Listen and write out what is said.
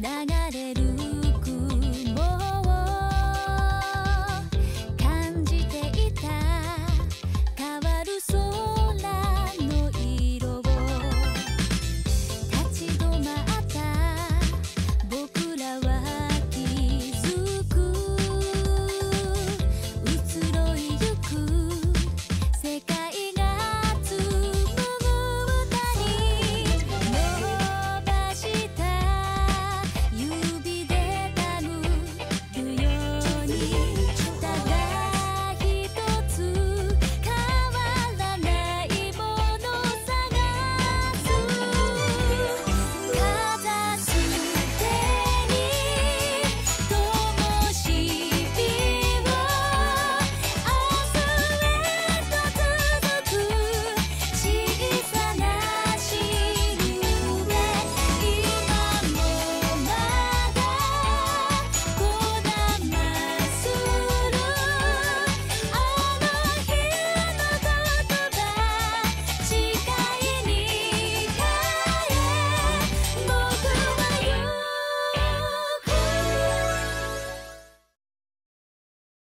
流れ